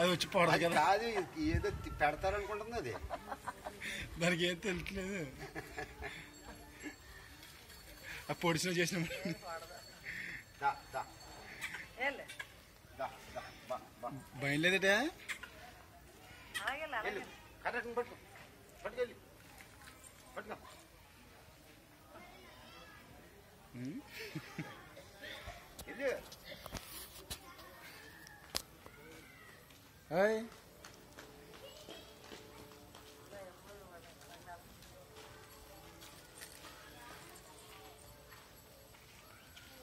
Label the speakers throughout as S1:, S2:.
S1: అది వచ్చి పోవడం
S2: అది
S1: కదా.
S2: కాదు ఏదో పెడతారనుకుంటుంది అది.
S1: దానికి ఏం తెలియట్లేదు. ఆ పొడిచిన చేసిన. భయం లేదటే?
S2: పట్టుకో పట్టుకెళ్ళి. పట్టుకో.
S1: హాయ్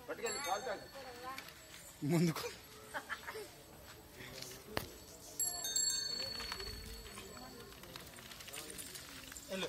S2: పట్టుకెళ్ళి పాలు తాగు
S1: ముందుకు వెళ్ళు